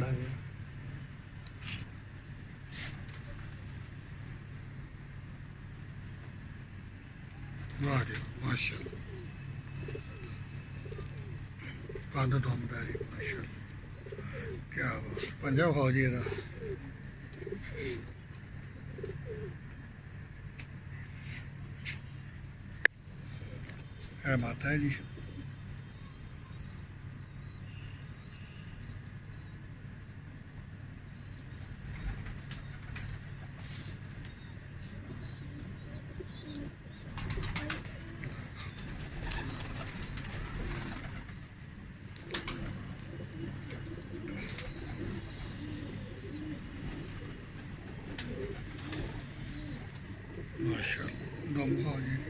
Davi. Glória, Masha. Father Tom Dari, Masha. क्या पंजाब हो जाएगा É, matar. đồng.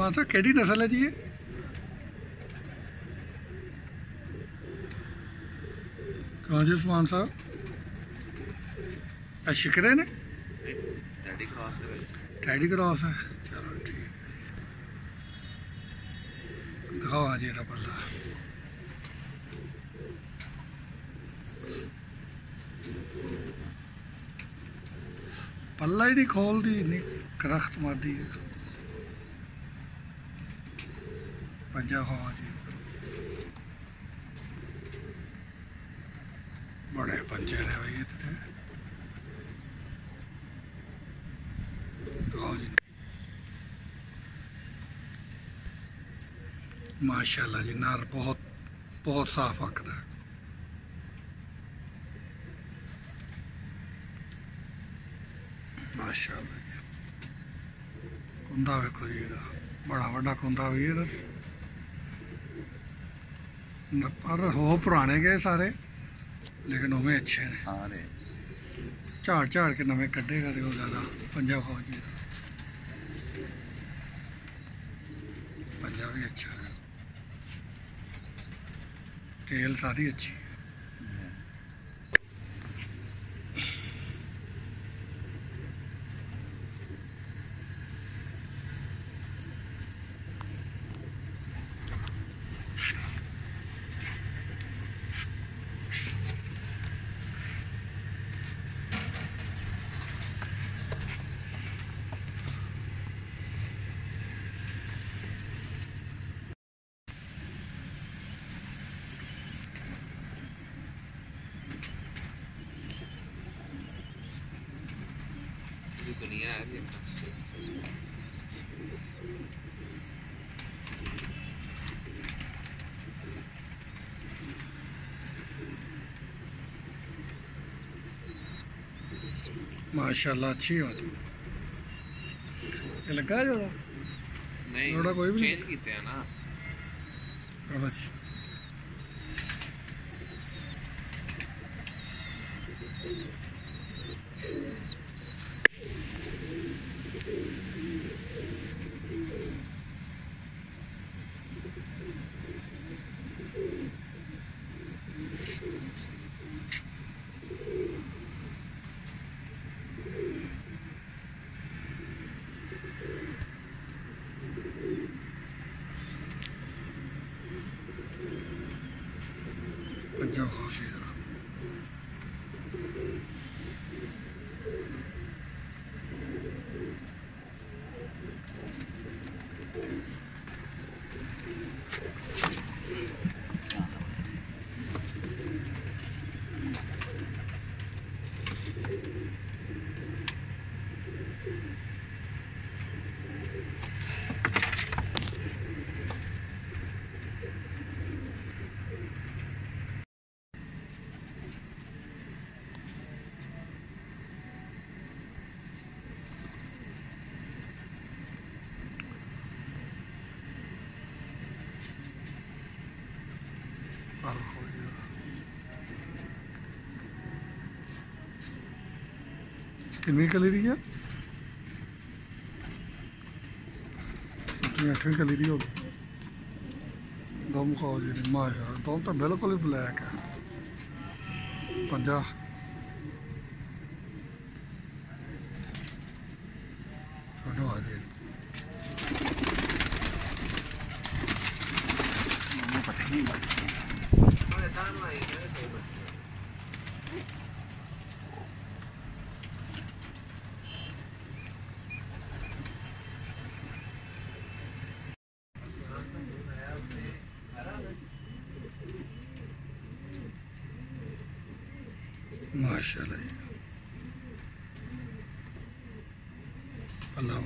ਉਸਮਾਨ ਸਾਹਿਬ ਕਿਹੜੀ ਨਸਲ ਹੈ ਜੀ ਇਹ ਕਹਾਂ ਜੀ ਉਸਮਾਨ ਸਾਹਿਬ ਇਹ ਸ਼ਿਕਰੇ ਨੇ ਡੈਡੀ ਖਾਸ ਦੇ ਵਿੱਚ ਟੈਡੀ ਕ੍ਰਾਸ ਹੈ ਚਲੋ ਠੀਕ ਹੈ। ਦਿਖਾਓ ਹਾਂ ਜੀ ਇਹਦਾ ਪੱਲਾ ਪੱਲਾ ਹੀ ਨਹੀਂ ਖੋਲਦੀ ਇੰਨੀ ਕਰਖਤ ਮਾਰਦੀ ਹੈ ਪੰਜਾ ਖਾਂ ਜੀ। ਬੜੇ ਪੰਜੇ ਨੇ ਬਈ ਇੱਥੇ। ਆਓ ਜੀ। ਮਾਸ਼ਾਅੱਲਾ ਜੀ ਨਰ ਬਹੁਤ ਬਹੁਤ ਸਾਫ਼ ਅੱਖਦਾ। ਮਾਸ਼ਾਅੱਲਾ ਜੀ। ਕੁੰਦਾ ਵੇਖੋ ਜੀ ਇਹਦਾ। ਬੜਾ ਵੱਡਾ ਕੁੰਦਾ ਵੀ ਇਹਦਾ। ਪਰ ਹੋ ਪੁਰਾਣੇ ਗਏ ਸਾਰੇ ਲੇਕਿਨ ਉਵੇਂ ਅੱਛੇ ਨੇ। ਹਾਂ ਰੇ ਝਾੜ ਝਾੜ ਕੇ ਨਵੇਂ ਕੱਢੇਗਾ ਤੇ ਉਹ ਜ਼ਿਆਦਾ ਪੰਜਾਬ ਫੌਜੀ ਪੰਜਾਬ ਵੀ ਅੱਛਾ ਹੈ। ਤੇਲ ਸਾਰੀ ਅੱਛੀ। माशाल्लाह अच्छी होती ये लगा जोड़ा नहीं जोड़ा कोई भी चेंज किते हैं ना। Thank you. ਕਿੰਨੀ ਕਲੀ ਦੀ ਆ? ਸੱਤਵੀਂ, ਅੱਠਵੀਂ ਕਲੀ ਦੀ ਹੋ ਗਈ। ਦਮ ਖਾਓ ਜੀ ਮਾਸ਼ਾ ਦਮ ਤਾਂ ਬਿਲਕੁਲ ਹੀ ਬਲੈਕ ਹੈ ਪੰਜਾ माशाल्लाह जी अल्लाह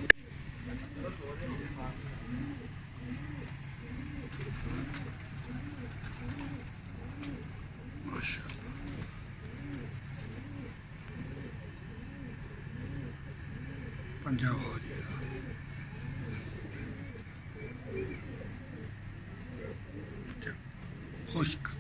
माशाल्लाह पंजाब हो जी खुश्क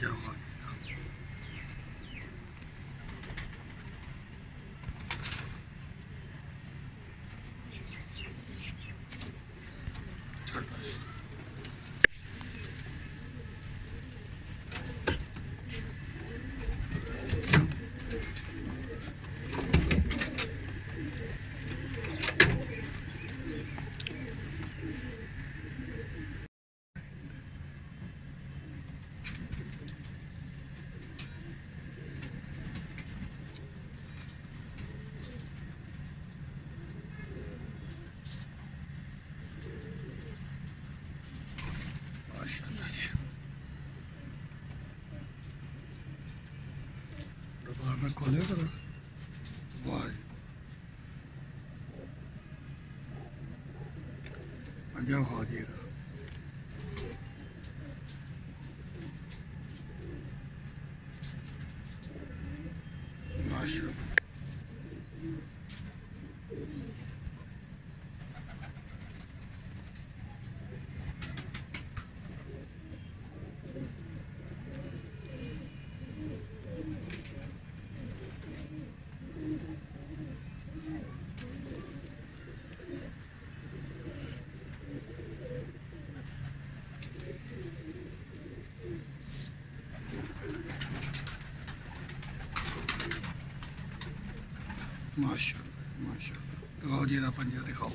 Jahren. दुकान में खोले करो वाह जी। Như là 好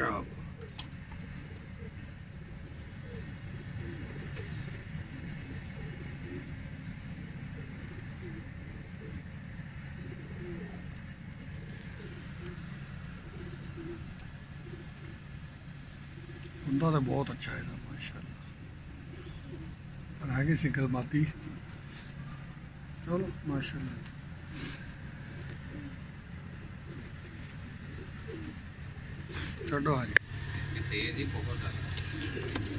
बात। बंदा तो बहुत अच्छा है ना माशाल्लाह। पर आगे सिंगल माती चलो माशाल्लाह। छोटो हाल तेज ही फोकस आ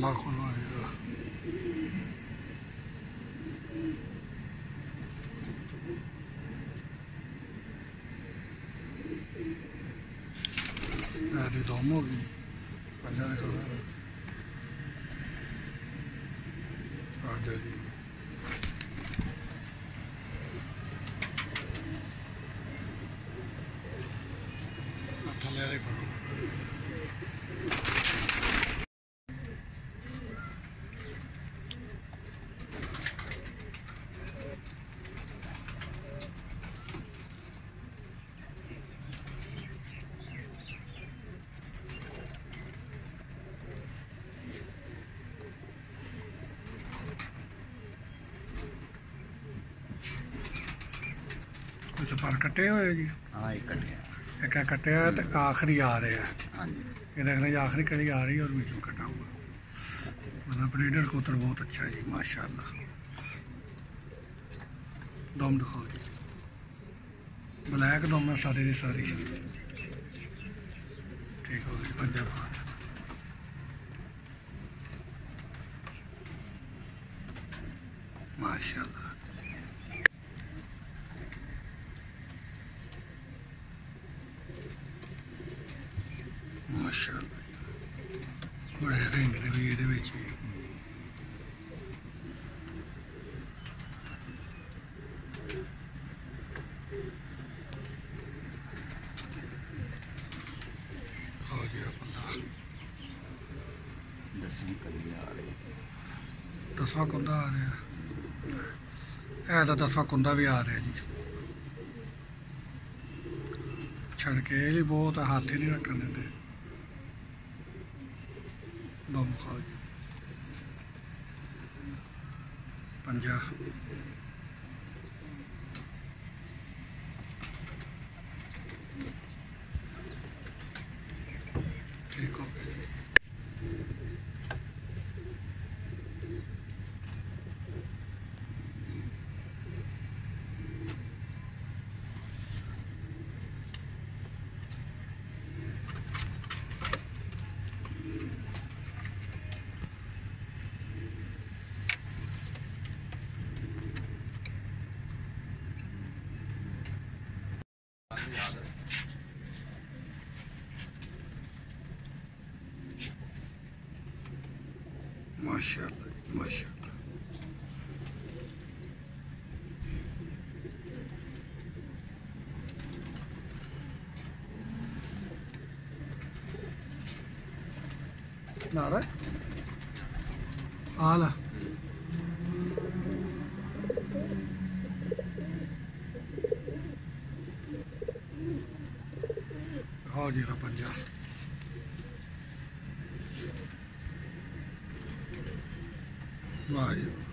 哎，这多么干净啊！ਕੁਝ ਪਰ ਕੱਟੇ ਹੋਏ ਜੀ ਹਾਂ ਇੱਕ ਕੱਟਿਆ ਇੱਕ ਆ ਕੱਟਿਆ ਤੇ ਆਖਰੀ ਆ ਰਿਹਾ ਹਾਂਜੀ ये देखना ये आखिरी कड़ी आ रही है और बीच में कटा हुआ मतलब ब्रीडर कबूतर बहुत अच्छा है जी माशाल्लाह दम दिखाओ जी ब्लैक दम है सारी की सारी ठीक हो गई पंजाब खान माशाल्लाह ਦਸਵਾਂ ਕੁੰਦਾ ਆ ਰਿਹਾ। ਇਹ ਤਾਂ ਦਸਵਾਂ ਕੁੰਦਾ ਵੀ ਆ ਰਿਹਾ ਜੀ। ਛੜਕੇ ਵੀ ਬਹੁਤ ਹੱਥ ਹੀ ਨਹੀਂ ਰੱਖਣ ਦਿੰਦੇ। ਦਮ ਖਾਓ ਜੀ। ਪੰਜਾ yağdı. Maşallah, maşallah. Nara? Ağla. ਹੋ ਜੇਗਾ ਪੰਜਾ। ਵਾਹਿਗੁਰੂ।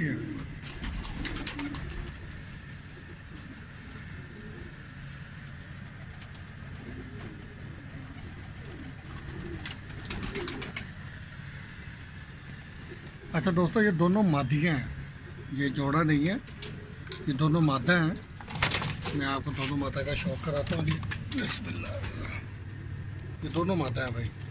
here. अच्छा दोस्तों, ये दोनों मादियाँ हैं। ये जोड़ा नहीं है। ये दोनों मादा हैं। मैं आपको दोनों माता का शौक कराता हूँ। ये दोनों मादा है भाई।